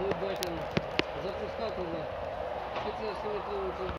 Ми бачимо запускати на 15 метровий